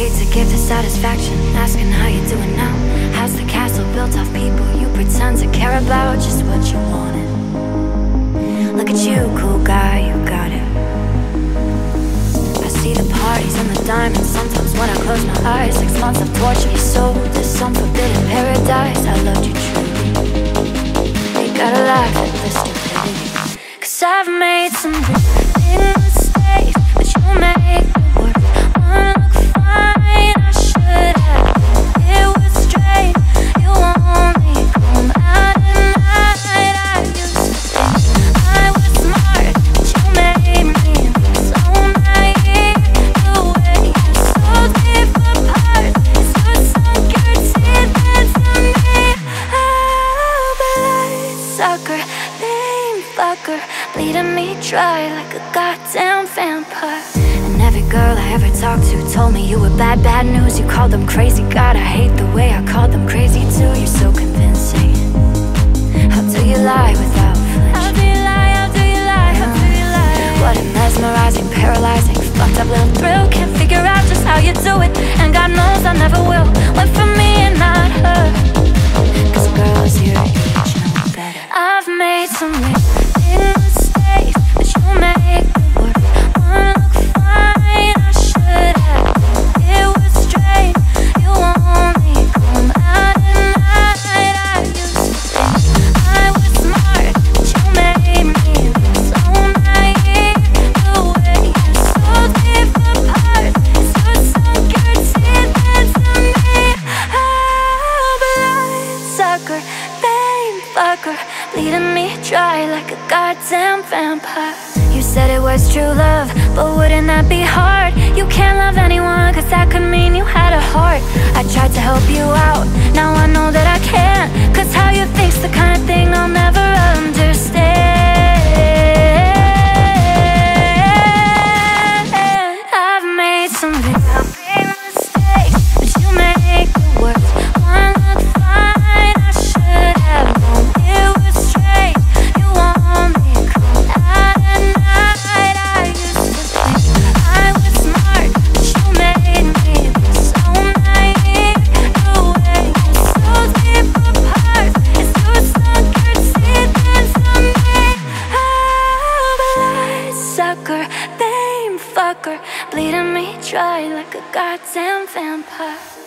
hate to give the satisfaction. Asking how you doing now. How's the castle built off people? You pretend to care about Just what you wanted. Look at you, cool guy, you got it. I see the parties and the diamonds. Sometimes when I close my eyes Six months of torture, you sold to some forbidden paradise. I loved you truly. You gotta laugh at this stupidity Cause I've made some lame fucker Bleeding me dry like a goddamn vampire. And every girl I ever talked to told me you were bad, bad news. You called them crazy, God, I hate the way I called them crazy too. You're so convincing. How do you lie without flinching? How do you lie, how do you lie, how do you lie? What a mesmerizing, paralyzing, fucked up little thrill. Can't figure out just how you do it. And God knows I never will. Went for some big vain fucker Bleeding me dry like a goddamn vampire. You said it was true love, but wouldn't that be hard? You can't love anyone, cause that could mean you had a heart. I tried to help you out, now I know that I can't. Cause how you think's the kind of thing I'll never fucker Bleeding me dry like a goddamn vampire